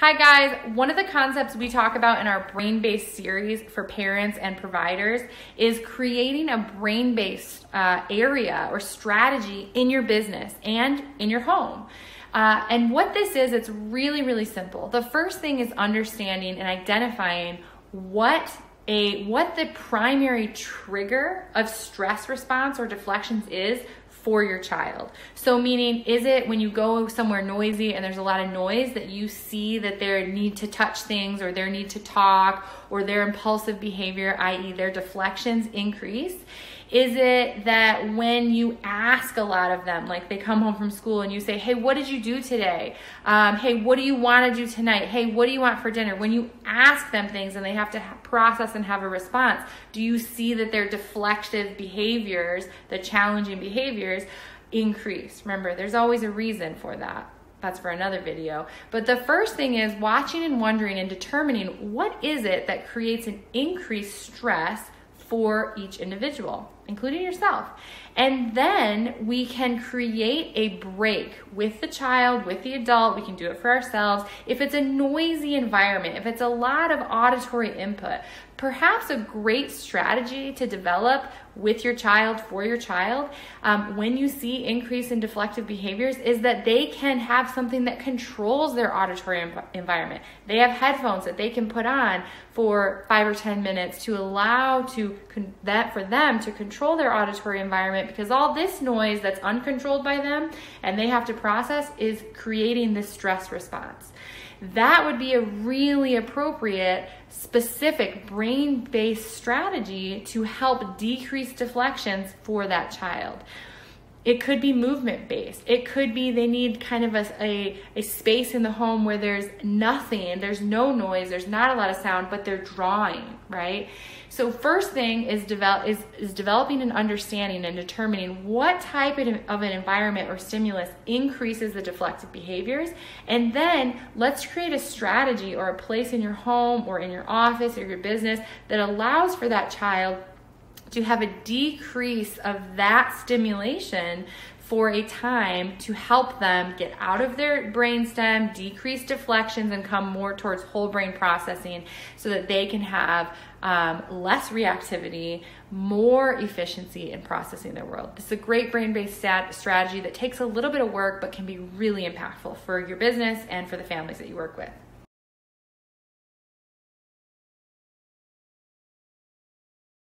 Hi guys, one of the concepts we talk about in our brain-based series for parents and providers is creating a brain-based uh, area or strategy in your business and in your home. Uh, and what this is, it's really, really simple. The first thing is understanding and identifying what a what the primary trigger of stress response or deflections is for your child. So, meaning, is it when you go somewhere noisy and there's a lot of noise that you see that their need to touch things or their need to talk or their impulsive behavior, i.e., their deflections, increase? Is it that when you ask a lot of them, like they come home from school and you say, Hey, what did you do today? Um, hey, what do you want to do tonight? Hey, what do you want for dinner? When you ask them things and they have to process and have a response, do you see that their deflective behaviors, the challenging behaviors, increase? Remember, there's always a reason for that that's for another video. But the first thing is watching and wondering and determining what is it that creates an increased stress for each individual, including yourself. And then we can create a break with the child, with the adult. We can do it for ourselves. If it's a noisy environment, if it's a lot of auditory input, perhaps a great strategy to develop with your child for your child um, when you see increase in deflective behaviors is that they can have something that controls their auditory env- environment they have headphones that they can put on for five or ten minutes to allow to con- that for them to control their auditory environment because all this noise that's uncontrolled by them and they have to process is creating this stress response that would be a really appropriate, specific brain based strategy to help decrease deflections for that child. It could be movement based. It could be they need kind of a, a, a, space in the home where there's nothing, there's no noise, there's not a lot of sound, but they're drawing, right? So first thing is develop is, is developing an understanding and determining what type of an environment or stimulus increases the deflective behaviors. And then let's create a strategy or a place in your home or in your office or your business that allows for that child to have a decrease of that stimulation for a time to help them get out of their brainstem, decrease deflections, and come more towards whole brain processing so that they can have um, less reactivity, more efficiency in processing their world. This is a great brain based strategy that takes a little bit of work but can be really impactful for your business and for the families that you work with.